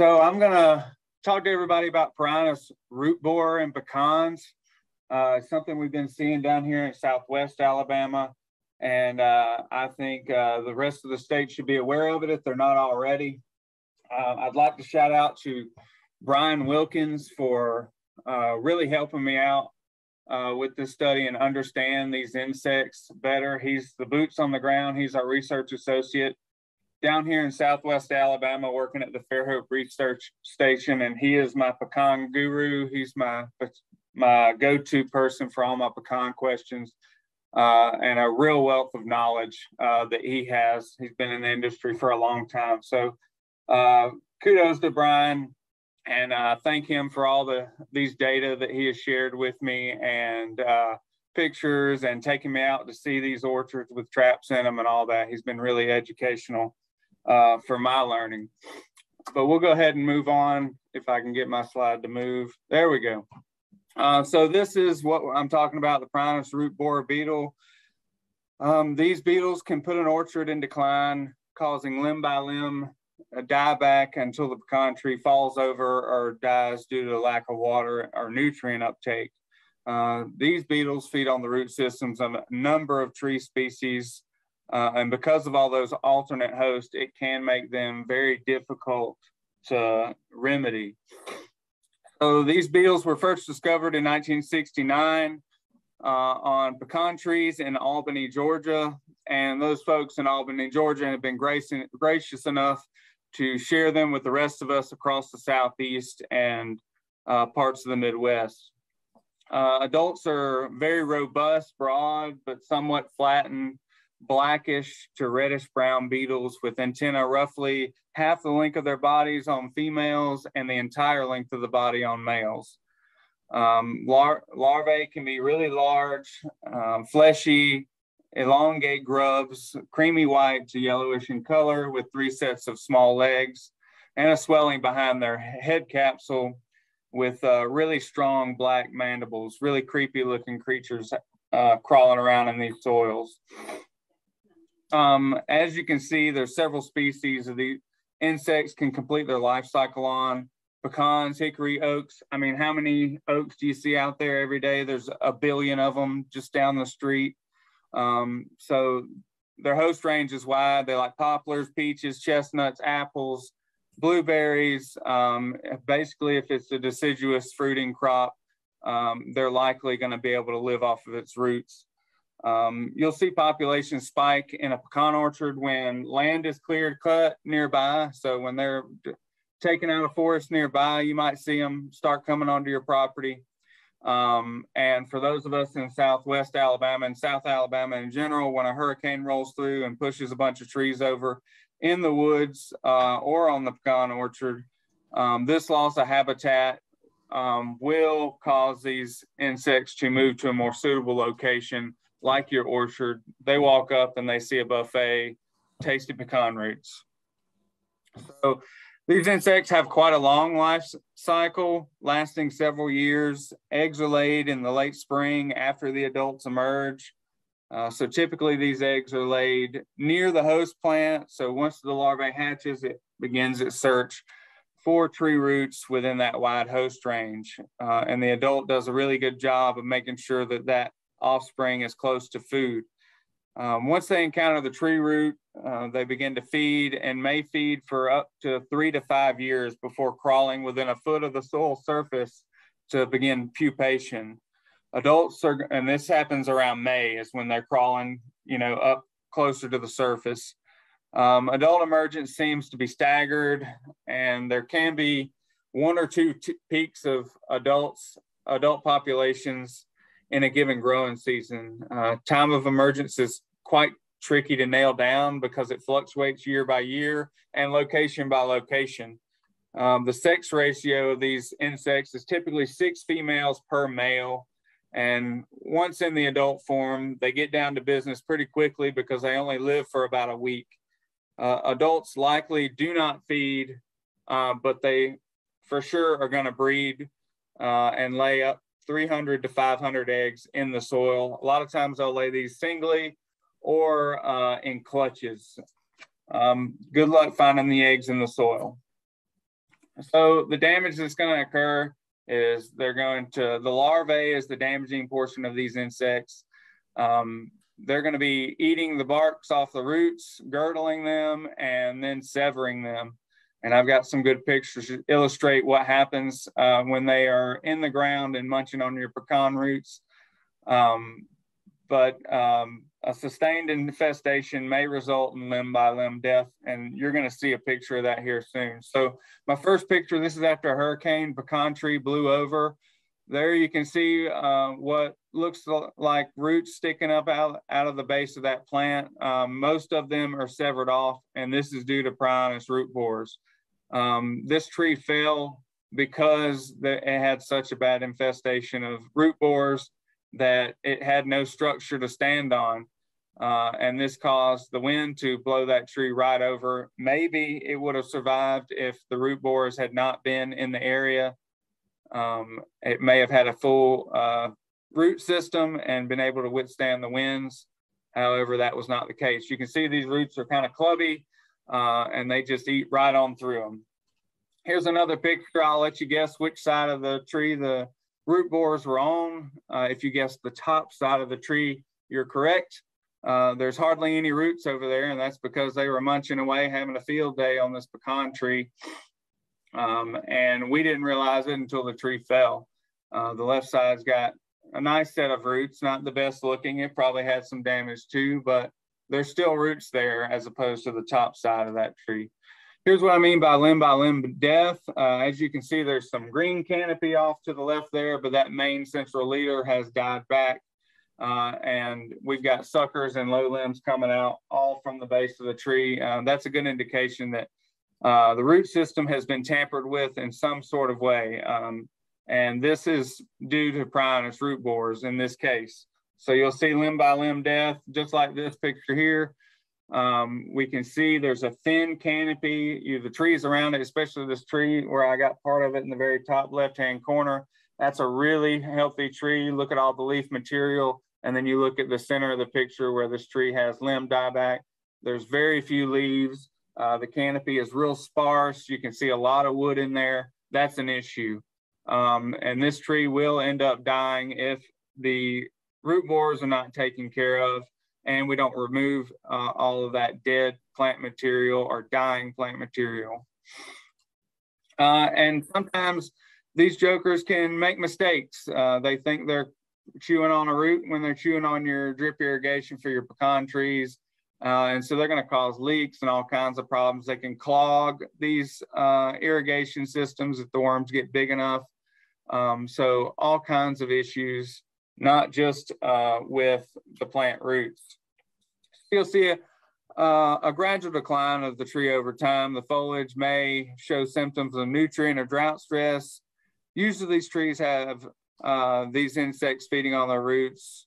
So I'm gonna talk to everybody about Prionus root borer and pecans. Uh, something we've been seeing down here in Southwest Alabama. And uh, I think uh, the rest of the state should be aware of it if they're not already. Uh, I'd like to shout out to Brian Wilkins for uh, really helping me out uh, with this study and understand these insects better. He's the boots on the ground. He's our research associate down here in Southwest Alabama working at the Fairhope Research Station, and he is my pecan guru. He's my my go-to person for all my pecan questions, uh, and a real wealth of knowledge uh, that he has. He's been in the industry for a long time. So, uh, kudos to Brian, and uh, thank him for all the these data that he has shared with me and uh, pictures and taking me out to see these orchards with traps in them and all that. He's been really educational uh, for my learning. But we'll go ahead and move on if I can get my slide to move. There we go. Uh, so this is what I'm talking about, the Prionus root borer beetle. Um, these beetles can put an orchard in decline, causing limb by limb a dieback until the pecan tree falls over or dies due to lack of water or nutrient uptake. Uh, these beetles feed on the root systems of a number of tree species, uh, and because of all those alternate hosts, it can make them very difficult to remedy. So these beetles were first discovered in 1969 uh, on pecan trees in Albany, Georgia. And those folks in Albany, Georgia have been gracious, gracious enough to share them with the rest of us across the Southeast and uh, parts of the Midwest. Uh, adults are very robust, broad, but somewhat flattened blackish to reddish brown beetles with antenna roughly half the length of their bodies on females and the entire length of the body on males. Um, lar larvae can be really large, um, fleshy, elongate grubs, creamy white to yellowish in color with three sets of small legs and a swelling behind their head capsule with uh, really strong black mandibles, really creepy looking creatures uh, crawling around in these soils. Um, as you can see, there's several species of the insects can complete their life cycle on. Pecans, hickory, oaks. I mean, how many oaks do you see out there every day? There's a billion of them just down the street. Um, so their host range is wide. They like poplars, peaches, chestnuts, apples, blueberries. Um, basically, if it's a deciduous fruiting crop, um, they're likely going to be able to live off of its roots. Um, you'll see population spike in a pecan orchard when land is cleared cut nearby. So when they're taking out a forest nearby, you might see them start coming onto your property. Um, and for those of us in Southwest Alabama and South Alabama in general, when a hurricane rolls through and pushes a bunch of trees over in the woods uh, or on the pecan orchard, um, this loss of habitat um, will cause these insects to move to a more suitable location like your orchard, they walk up and they see a buffet, tasty pecan roots. So these insects have quite a long life cycle, lasting several years. Eggs are laid in the late spring after the adults emerge. Uh, so typically these eggs are laid near the host plant. So once the larvae hatches, it begins its search for tree roots within that wide host range. Uh, and the adult does a really good job of making sure that that offspring as close to food. Um, once they encounter the tree root, uh, they begin to feed and may feed for up to three to five years before crawling within a foot of the soil surface to begin pupation. Adults are, and this happens around May, is when they're crawling, you know, up closer to the surface. Um, adult emergence seems to be staggered, and there can be one or two peaks of adults, adult populations in a given growing season. Uh, time of emergence is quite tricky to nail down because it fluctuates year by year and location by location. Um, the sex ratio of these insects is typically six females per male. And once in the adult form, they get down to business pretty quickly because they only live for about a week. Uh, adults likely do not feed, uh, but they for sure are going to breed uh, and lay up 300 to 500 eggs in the soil. A lot of times I'll lay these singly or uh, in clutches. Um, good luck finding the eggs in the soil. So the damage that's going to occur is they're going to, the larvae is the damaging portion of these insects. Um, they're going to be eating the barks off the roots, girdling them, and then severing them. And I've got some good pictures to illustrate what happens uh, when they are in the ground and munching on your pecan roots. Um, but um, a sustained infestation may result in limb by limb death, and you're going to see a picture of that here soon. So my first picture, this is after a hurricane, pecan tree blew over. There you can see uh, what looks like roots sticking up out, out of the base of that plant. Um, most of them are severed off, and this is due to prionus root borers. Um, this tree fell because it had such a bad infestation of root borers that it had no structure to stand on. Uh, and this caused the wind to blow that tree right over. Maybe it would have survived if the root borers had not been in the area. Um, it may have had a full uh, root system and been able to withstand the winds. However, that was not the case. You can see these roots are kind of clubby uh, and they just eat right on through them. Here's another picture. I'll let you guess which side of the tree the root borers were on. Uh, if you guess the top side of the tree, you're correct. Uh, there's hardly any roots over there, and that's because they were munching away, having a field day on this pecan tree. Um, and we didn't realize it until the tree fell. Uh, the left side's got a nice set of roots, not the best looking. It probably had some damage too, but there's still roots there as opposed to the top side of that tree. Here's what I mean by limb by limb death. Uh, as you can see, there's some green canopy off to the left there, but that main central leader has died back. Uh, and we've got suckers and low limbs coming out all from the base of the tree. Uh, that's a good indication that uh, the root system has been tampered with in some sort of way. Um, and this is due to Prionus root borers in this case. So you'll see limb by limb death, just like this picture here. Um, we can see there's a thin canopy, you, the trees around it, especially this tree where I got part of it in the very top left-hand corner. That's a really healthy tree. Look at all the leaf material. And then you look at the center of the picture where this tree has limb dieback. There's very few leaves. Uh, the canopy is real sparse. You can see a lot of wood in there. That's an issue. Um, and this tree will end up dying if the root borers are not taken care of and we don't remove uh, all of that dead plant material or dying plant material. Uh, and sometimes these jokers can make mistakes. Uh, they think they're chewing on a root when they're chewing on your drip irrigation for your pecan trees. Uh, and so they're going to cause leaks and all kinds of problems. They can clog these uh, irrigation systems if the worms get big enough. Um, so all kinds of issues not just uh, with the plant roots. You'll see a, uh, a gradual decline of the tree over time. The foliage may show symptoms of nutrient or drought stress. Usually these trees have uh, these insects feeding on their roots.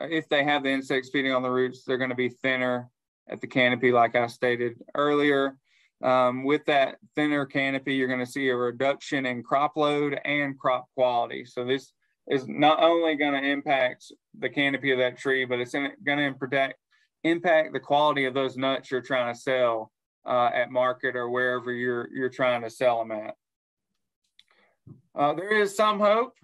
If they have the insects feeding on the roots, they're going to be thinner at the canopy, like I stated earlier. Um, with that thinner canopy, you're going to see a reduction in crop load and crop quality. So this is not only going to impact the canopy of that tree, but it's going to impact, impact the quality of those nuts you're trying to sell uh, at market or wherever you're, you're trying to sell them at. Uh, there is some hope.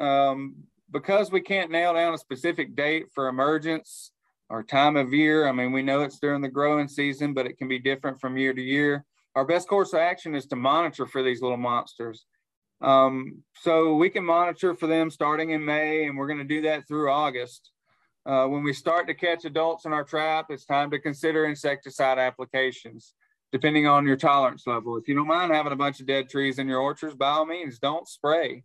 Um, because we can't nail down a specific date for emergence or time of year, I mean, we know it's during the growing season, but it can be different from year to year. Our best course of action is to monitor for these little monsters. Um, so we can monitor for them starting in May, and we're going to do that through August. Uh, when we start to catch adults in our trap, it's time to consider insecticide applications, depending on your tolerance level. If you don't mind having a bunch of dead trees in your orchards, by all means, don't spray.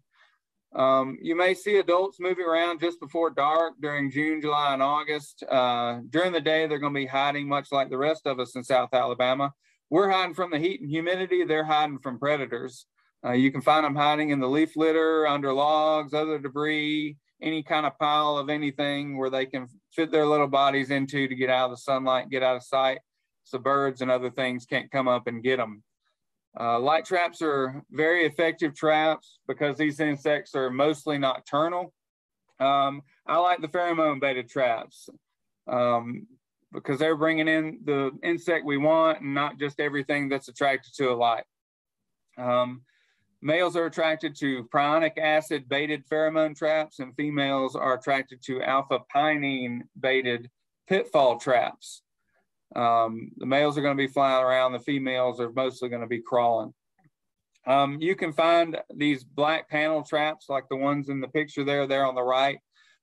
Um, you may see adults moving around just before dark during June, July, and August. Uh, during the day, they're going to be hiding much like the rest of us in South Alabama. We're hiding from the heat and humidity. They're hiding from predators. Uh, you can find them hiding in the leaf litter, under logs, other debris, any kind of pile of anything where they can fit their little bodies into to get out of the sunlight, get out of sight. So birds and other things can't come up and get them. Uh, light traps are very effective traps because these insects are mostly nocturnal. Um, I like the pheromone baited traps um, because they're bringing in the insect we want and not just everything that's attracted to a light. Um, males are attracted to prionic acid baited pheromone traps and females are attracted to alpha pinene baited pitfall traps. Um, the males are going to be flying around, the females are mostly going to be crawling. Um, you can find these black panel traps like the ones in the picture there, there on the right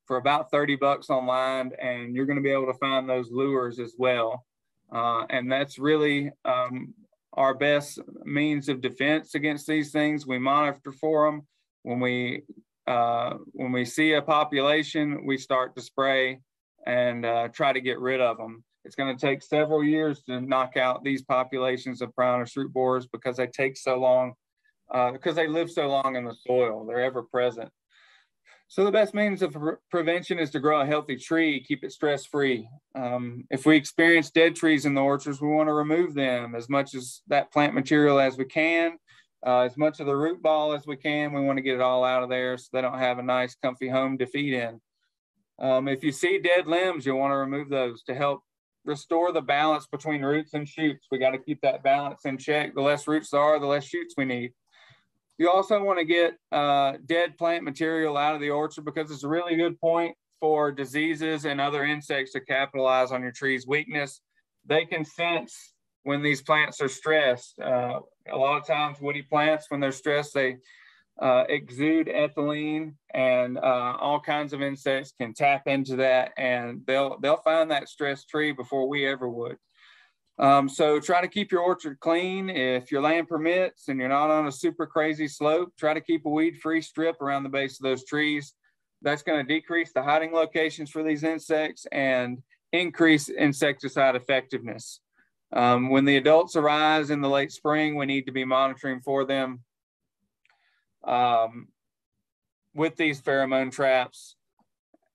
for about 30 bucks online and you're going to be able to find those lures as well. Uh, and that's really um, our best means of defense against these things. We monitor for them. When we, uh, when we see a population, we start to spray and uh, try to get rid of them. It's going to take several years to knock out these populations of Prionus root borers because they take so long, uh, because they live so long in the soil. They're ever present. So the best means of pre prevention is to grow a healthy tree, keep it stress free. Um, if we experience dead trees in the orchards, we want to remove them as much as that plant material as we can, uh, as much of the root ball as we can. We want to get it all out of there so they don't have a nice comfy home to feed in. Um, if you see dead limbs, you'll want to remove those to help restore the balance between roots and shoots. We got to keep that balance in check. The less roots there are, the less shoots we need. You also want to get uh, dead plant material out of the orchard because it's a really good point for diseases and other insects to capitalize on your tree's weakness. They can sense when these plants are stressed. Uh, a lot of times woody plants, when they're stressed, they uh, exude ethylene and uh, all kinds of insects can tap into that and they'll, they'll find that stressed tree before we ever would. Um, so try to keep your orchard clean. If your land permits and you're not on a super crazy slope, try to keep a weed-free strip around the base of those trees. That's going to decrease the hiding locations for these insects and increase insecticide effectiveness. Um, when the adults arise in the late spring, we need to be monitoring for them um, with these pheromone traps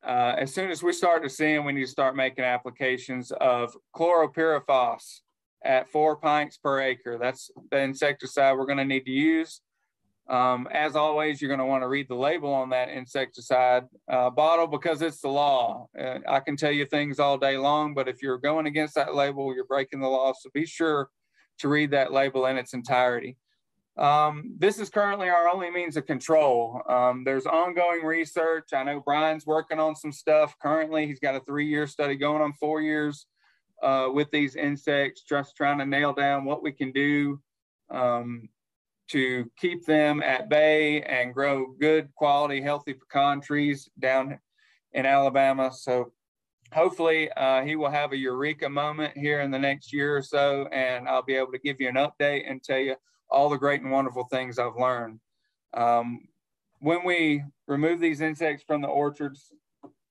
uh, as soon as we start to see them, we need to start making applications of chlorpyrifos at four pints per acre. That's the insecticide we're going to need to use. Um, as always, you're going to want to read the label on that insecticide uh, bottle because it's the law. Uh, I can tell you things all day long, but if you're going against that label, you're breaking the law. So be sure to read that label in its entirety. Um, this is currently our only means of control. Um, there's ongoing research. I know Brian's working on some stuff currently. He's got a three-year study going on four years uh, with these insects, just trying to nail down what we can do um, to keep them at bay and grow good quality, healthy pecan trees down in Alabama. So hopefully uh, he will have a eureka moment here in the next year or so, and I'll be able to give you an update and tell you all the great and wonderful things I've learned. Um, when we remove these insects from the orchards,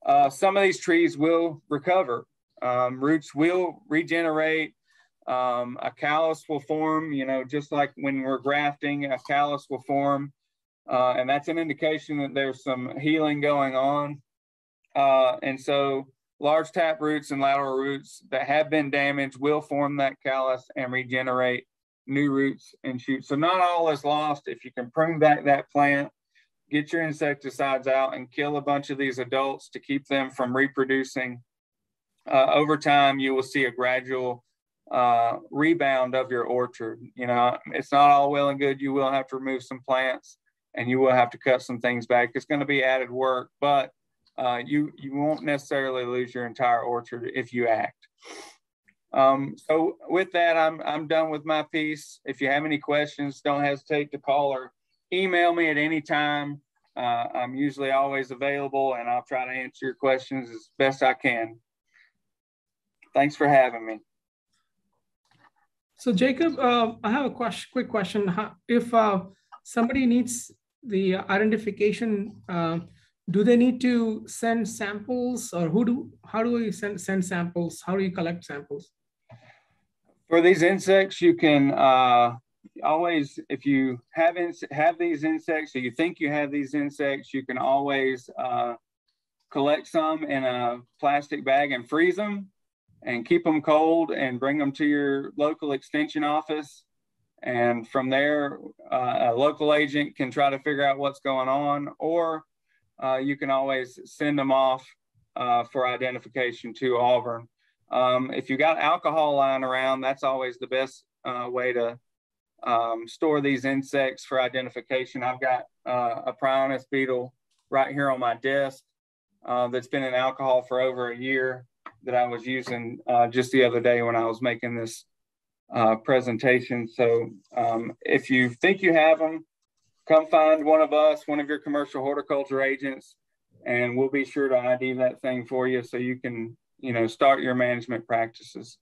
uh, some of these trees will recover. Um, roots will regenerate. Um, a callus will form, you know, just like when we're grafting, a callus will form. Uh, and that's an indication that there's some healing going on. Uh, and so large tap roots and lateral roots that have been damaged will form that callus and regenerate new roots and shoots. So not all is lost. If you can prune back that plant, get your insecticides out and kill a bunch of these adults to keep them from reproducing. Uh, over time, you will see a gradual uh, rebound of your orchard. You know, it's not all well and good. You will have to remove some plants and you will have to cut some things back. It's going to be added work, but uh, you, you won't necessarily lose your entire orchard if you act. Um, so with that, I'm, I'm done with my piece. If you have any questions, don't hesitate to call or email me at any time. Uh, I'm usually always available and I'll try to answer your questions as best I can. Thanks for having me. So Jacob, uh, I have a question, quick question. If uh, somebody needs the identification, uh, do they need to send samples or who do, how do we send, send samples? How do you collect samples? For these insects, you can uh, always, if you have have these insects, or you think you have these insects, you can always uh, collect some in a plastic bag and freeze them, and keep them cold, and bring them to your local extension office. And from there, uh, a local agent can try to figure out what's going on, or uh, you can always send them off uh, for identification to Auburn. Um, if you got alcohol lying around, that's always the best uh, way to um, store these insects for identification. I've got uh, a Prionus beetle right here on my desk uh, that's been in alcohol for over a year that I was using uh, just the other day when I was making this uh, presentation. So um, if you think you have them, come find one of us, one of your commercial horticulture agents, and we'll be sure to ID that thing for you so you can, you know, start your management practices.